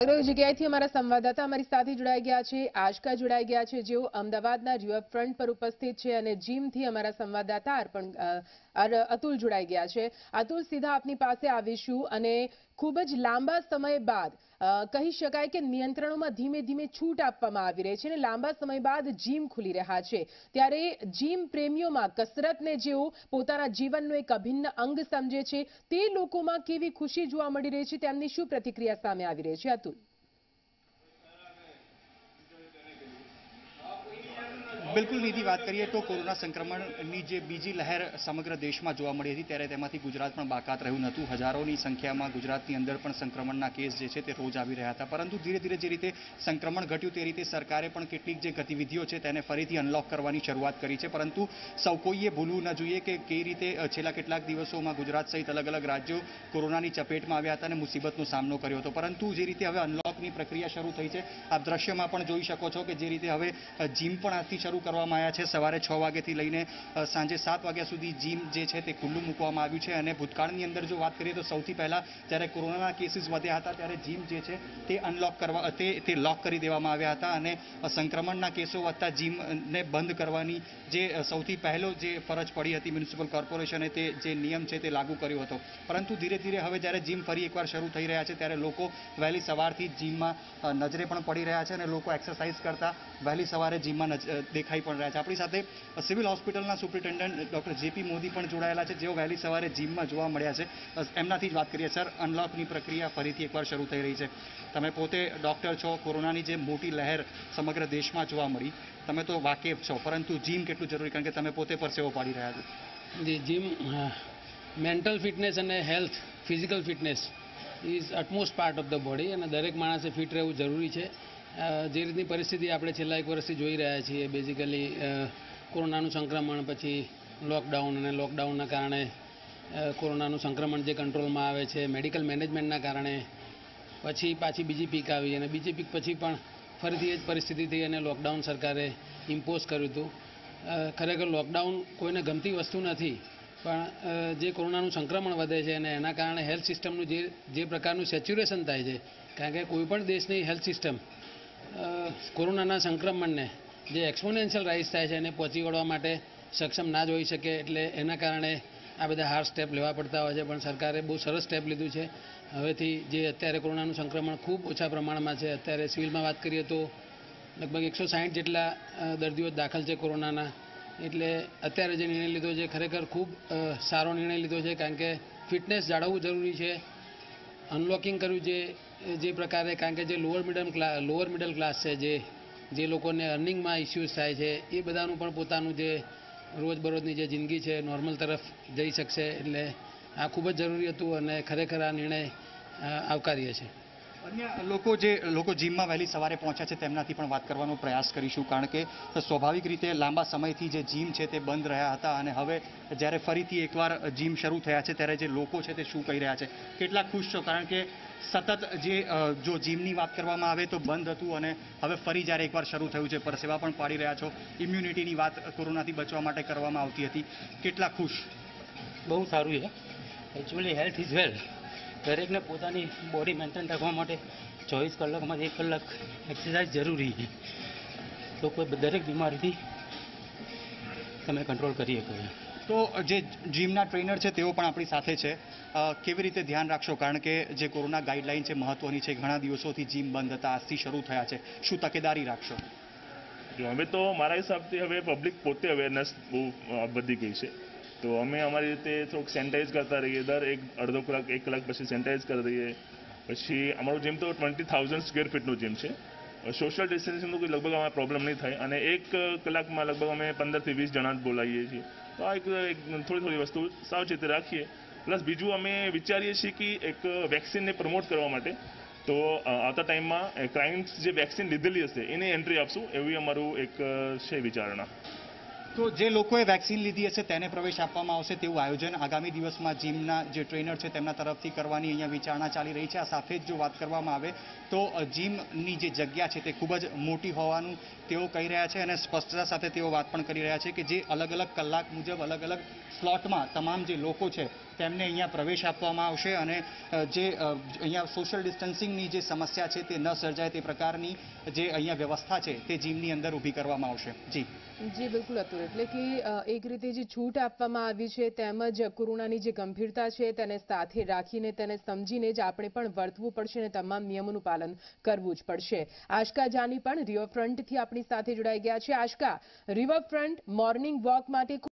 જગ્યાએથી અમારા સંવાદદાતા અમારી સાથે જોડાઈ ગયા છે. આજકા જોડાઈ ગયા છે, જેઓ અમદાવાદના રિવરફ્રન્ટ પર ઉપસ્થિત છે અને જીમથી અમારા સંવાદદાતા અર્પણ અતુલ જોડાઈ ગયા છે. અતુલ, સીધા આપની પાસે આવીશું અને ખૂબ જ લાંબા સમય બાદ કહી શકાય કે નિયંત્રણોમાં ધીમે ધીમે છૂટ આપવામાં આવી રહી છે અને લાંબા સમય બાદ જીમ ખુલી રહ્યા છે. ત્યારે જીમ પ્રેમીઓમાં કસરતને જેઓ પોતાના જીવનનો એક અભિન્ન અંગ સમજે છે, તે લોકોમાં કેવી ખુશી જોવા મળી રહી છે, તેમની શું પ્રતિક્રિયા સામે આવી રહી છે અતુલ બિલકુલ નિધિ વાત કરીએ તો કોરોના સંક્રમણની જે બીજી લહેર સમગ્ર દેશમાં જોવા મળી હતી ત્યારે તેમાંથી ગુજરાત પણ બાકાત રહ્યું નહોતું. હજારોની સંખ્યામાં ગુજરાતની અંદર પણ સંક્રમણના કેસ જે છે તે રોજ આવી રહ્યા હતા. પરંતુ ધીરે ધીરે જે રીતે સંક્રમણ ઘટ્યું તે રીતે સરકારે પણ કેટલીક જે ગતિવિધિઓ છે તેને ફરીથી અનલોક કરવાની શરૂઆત કરી છે. પરંતુ સૌ કોઈએ ભૂલવું ન જોઈએ કે કઈ રીતે છેલ્લા કેટલાક દિવસોમાં ગુજરાત સહિત અલગ અલગ રાજ્યો કોરોનાની ચપેટમાં આવ્યા હતા અને મુસીબતનો સામનો કર્યો હતો. પરંતુ જે રીતે હવે અનલોકની પ્રક્રિયા શરૂ થઈ છે, આપ દ્રશ્યમાં પણ જોઈ શકો છો કે જે રીતે હવે જીમ પણ આજથી શરૂ કરવામાં આવ્યા છે. સવારે છ વાગ્યાથી લઈને સાંજે સાત વાગ્યા સુધી જીમ જે છે તે ખુલ્લું મૂકવામાં આવ્યું છે અને ભૂતકાળની અંદર જો વાત કરીએ તો સૌથી પહેલાં જ્યારે કોરોનાના કેસીસ વધ્યા હતા ત્યારે જીમ જે છે તે અનલોક કરવા તે તે લોક કરી દેવામાં આવ્યા હતા અને સંક્રમણના કેસો વધતા જીમને બંધ કરવાની જે સૌથી પહેલો જે ફરજ પડી હતી મ્યુનિસિપલ કોર્પોરેશને તે જે નિયમ છે તે લાગુ કર્યો હતો. પરંતુ ધીરે ધીરે હવે જ્યારે જીમ ફરી એકવાર શરૂ થઈ રહ્યા છે ત્યારે લોકો વહેલી સવારથી જીમમાં નજરે પણ પડી રહ્યા છે અને લોકો એક્સરસાઇઝ કરતા વહેલી સવારે જીમમાં નજ- દેખાઈ પણ રહ્યા છે. આપણી સાથે સિવિલ હોસ્પિટલના સુપ્રિન્ટેન્ડન્ટ ડોક્ટર જેપી મોદી પણ જોડાયેલા છે, જેઓ વહેલી સવારે જીમમાં જોવા મળ્યા છે. એમનાથી જ વાત કરીએ. સર, અનલોકની પ્રક્રિયા ફરીથી એકવાર શરૂ થઈ રહી છે. તમે પોતે ડોક્ટર છો. કોરોનાની જે મોટી લહેર સમગ્ર દેશમાં જોવા મળી. તમે તો વાકેફ છો, પરંતુ જીમ કેટલું જરૂરી? કારણ કે તમે પોતે પરસેવો પાડી રહ્યા છો. જી, જીમ મેન્ટલ ફિટનેસ અને health, physical fitness is utmost part of the body અને દરેક માણસે ફિટ રહેવું જરૂરી છે. જે રીતની પરિસ્થિતિ આપણે છેલ્લા એક વર્ષથી જોઈ રહ્યા છીએ બેઝિકલી કોરોનાનું સંક્રમણ પછી લોકડાઉન અને લોકડાઉનના કારણે કોરોનાનું સંક્રમણ જે કંટ્રોલમાં આવે છે મેડિકલ મેનેજમેન્ટના કારણે, પછી પાછી બીજી પીક આવી અને બીજી પીક પછી પણ ફરીથી એ જ પરિસ્થિતિ થઈ અને લોકડાઉન સરકારે ઇમ્પોઝ કર્યું હતું. ખરેખર લોકડાઉન કોઈને ગમતી વસ્તુ નથી, પણ જે કોરોનાનું સંક્રમણ વધે છે અને એના કારણે હેલ્થ સિસ્ટમનું જે જે પ્રકારનું સેચ્યુરેશન થાય છે, કારણ કે કોઈપણ દેશની હેલ્થ સિસ્ટમ કોરોનાના સંક્રમણને જે એક્સપોનેન્શિયલ રાઇઝ થાય છે એને પહોંચી વળવા માટે સક્ષમ ના જ હોઈ શકે એટલે એના કારણે આ બધા હાર્ડ સ્ટેપ લેવા પડતા હોય છે, પણ સરકારે બહુ સરસ સ્ટેપ લીધું છે. હવેથી જે અત્યારે કોરોનાનું સંક્રમણ ખૂબ ઓછા પ્રમાણમાં છે, અત્યારે સિવિલમાં વાત કરીએ તો લગભગ એકસો સાહીઠ જેટલા દર્દીઓ દાખલ છે કોરોનાના. એટલે અત્યારે જે નિર્ણય લીધો છે ખરેખર ખૂબ સારો નિર્ણય લીધો છે, કારણ કે ફિટનેસ જાળવવું જરૂરી છે. અનલોકિંગ કર્યું જે જે પ્રકારે, કારણ કે જે lower middle class lower middle class છે, જે જે લોકોને અર્નિંગમાં ઇસ્યુઝ થાય છે, એ બધાનું પણ પોતાનું જે રોજબરોજની જે જિંદગી છે નોર્મલ તરફ જઈ શકશે. એટલે આ ખૂબ જ જરૂરી હતું અને ખરેખર આ નિર્ણય આવકાર્ય છે. અન્ય લોકો જે, લોકો જીમમાં વહેલી સવારે પહોંચ્યા છે તેમનાથી પણ વાત કરવાનો પ્રયાસ કરીશું, કારણ કે સ્વાભાવિક રીતે લાંબા સમયથી જે જીમ છે તે બંધ રહ્યા હતા અને હવે જ્યારે ફરીથી એકવાર જીમ શરૂ થયા છે ત્યારે જે લોકો છે તે શું કહી રહ્યા છે? કેટલા ખુશ છો, કારણ કે સતત જે જો જીમની વાત કરવામાં આવે તો બંધ હતું અને હવે ફરી જ્યારે એકવાર શરૂ થયું છે, પરસેવા પણ પાડી રહ્યા છો. ઇમ્યુનિટીની વાત કોરોનાથી બચવા માટે કરવામાં આવતી હતી. કેટલા ખુશ? બહુ સારું છે. એકચ્યુઅલી હેલ્થ ઇઝ વેલ દરેકને પોતાની બોડી મેન્ટેન રાખવા માટે ચોવીસ કલાકમાં એક કલાક એક્સરસાઇઝ જરૂરી છે. તો કોઈ દરેક બીમારીથી તમે કંટ્રોલ કરી શકો તો જે જીમના ટ્રેનર છે તેઓ પણ આપણી સાથે છે. કેવી રીતે ધ્યાન રાખશો? કારણ કે જે કોરોના ગાઈડલાઇન છે મહત્વની છે ઘણા દિવસોથી જીમ બંધ હતા આજથી શરૂ થયા છે. શું તકેદારી રાખશો? જો અમે તો મારા હિસાબથી હવે પબ્લિક પોતે અવેરનેસ બહુ વધી ગઈ છે. તો અમે અમારી રીતે થોડુંક સેનિટાઈઝ કરતા રહીએ દર એક અડધો કલાક એક કલાક પછી સેનિટાઈઝ કરી દઈએ પછી અમારું જીમ તો ટ્વેન્ટી થાઉઝન્ડ સ્ક્વેર ફીટનું જીમ છે સોશિયલ ડિસ્ટન્સિંગનું કોઈ લગભગ અમારે પ્રોબ્લેમ નહીં થાય અને એક કલાકમાં લગભગ અમે પંદરથી વીસ જણા જ બોલાવીએ છીએ તો આ એક થોડી થોડી વસ્તુ સાવચેતી રાખીએ પ્લસ બીજું અમે વિચારીએ છીએ કે એક વેક્સિનને પ્રમોટ કરવા માટે તો આવતા ટાઈમમાં ક્રાઇમ્સ જે વેક્સિન લીધેલી હશે એને એન્ટ્રી આપશું એવી અમારું એક છે વિચારણા તો જે લોકોએ વેક્સિન લીધી હશે, તેને પ્રવેશ આપવામાં આવશે તેવું આયોજન આગામી દિવસમાં જીમના જે ટ્રેનર છે, તેમના તરફથી કરવાની અહીંયા વિચારણા ચાલી રહી છે. આ સાથે જ જો વાત કરવામાં આવે, તો જીમની જે જગ્યા છે, તે ખૂબ જ મોટી હોવાનું તેઓ કહી રહ્યા છે અને સ્પષ્ટતા સાથે તેઓ વાત પણ કરી રહ્યા છે કે જે અલગ અલગ કલાક મુજબ અલગ અલગ સ્લોટમાં તમામ જે લોકો છે તેમને અહીંયા પ્રવેશ આપવામાં આવશે અને જે અહીંયા સોશિયલ ડિસ્ટન્સિંગની જે સમસ્યા છે તે ન સર્જાય તે પ્રકારની જે અહીંયા વ્યવસ્થા છે તે જીમની અંદર ઊભી કરવામાં આવશે. જી. જી, બિલકુલ અતુલ. એટલે કે એક રીતે જે છૂટ આપવામાં આવી છે તેમજ કોરોનાની જે ગંભીરતા છે તેને સાથે રાખીને તેને સમજીને જ આપણે પણ વર્તવું પડશે અને તમામ નિયમોનું પાલન કરવું જ પડશે. આશકા જાની પણ રિવરફ્રન્ટથી આપણી સાથે જોડાઈ ગયા છે. આશકા, રિવરફ્રન્ટ મોર્નિંગ વોક માટે